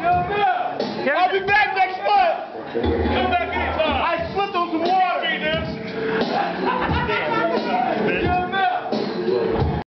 Nossa!